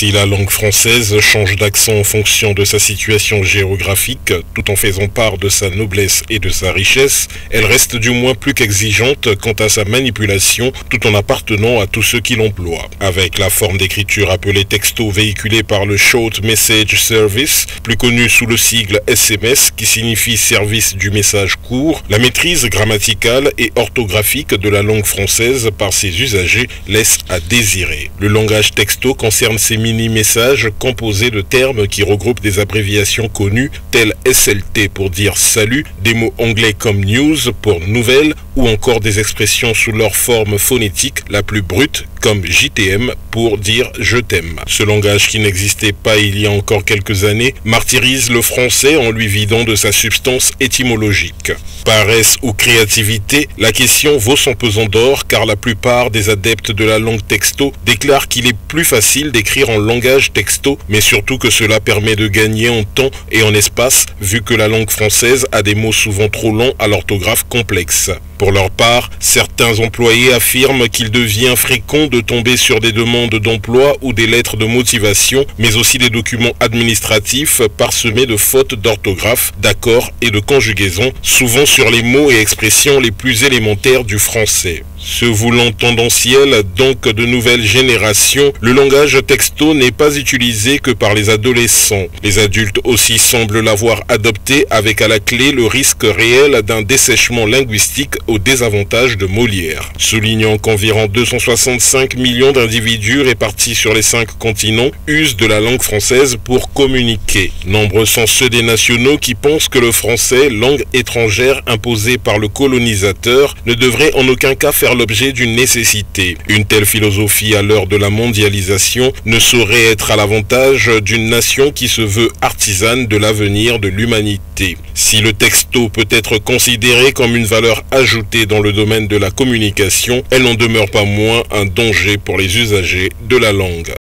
Si la langue française change d'accent en fonction de sa situation géographique, tout en faisant part de sa noblesse et de sa richesse, elle reste du moins plus qu'exigeante quant à sa manipulation tout en appartenant à tous ceux qui l'emploient. Avec la forme d'écriture appelée texto véhiculée par le Short Message Service, plus connu sous le sigle SMS qui signifie service du message court, la maîtrise grammaticale et orthographique de la langue française par ses usagers laisse à désirer. Le langage texto concerne ces mini-messages composés de termes qui regroupent des abréviations connues telles SLT pour dire salut, des mots anglais comme news pour nouvelles ou encore des expressions sous leur forme phonétique la plus brute comme JTM pour dire je t'aime. Ce langage qui n'existait pas il y a encore quelques années martyrise le français en lui vidant de sa substance étymologique. Paresse ou créativité, la question vaut son pesant d'or car la plupart des adeptes de la langue texto déclarent qu'il est plus facile d'écrire en langage texto mais surtout que cela permet de gagner en temps et en espace vu que la langue française a des mots souvent trop longs à l'orthographe complexe. Pour leur part, certains employés affirment qu'il devient fréquent de tomber sur des demandes d'emploi ou des lettres de motivation, mais aussi des documents administratifs parsemés de fautes d'orthographe, d'accords et de conjugaison, souvent sur les mots et expressions les plus élémentaires du français. Se voulant tendanciel, donc de nouvelle génération, le langage texto n'est pas utilisé que par les adolescents. Les adultes aussi semblent l'avoir adopté avec à la clé le risque réel d'un dessèchement linguistique au désavantage de Molière. Soulignant qu'environ 265 millions d'individus répartis sur les cinq continents usent de la langue française pour communiquer. Nombreux sont ceux des nationaux qui pensent que le français, langue étrangère imposée par le colonisateur, ne devrait en aucun cas l'objet d'une nécessité. Une telle philosophie à l'heure de la mondialisation ne saurait être à l'avantage d'une nation qui se veut artisane de l'avenir de l'humanité. Si le texto peut être considéré comme une valeur ajoutée dans le domaine de la communication, elle n'en demeure pas moins un danger pour les usagers de la langue.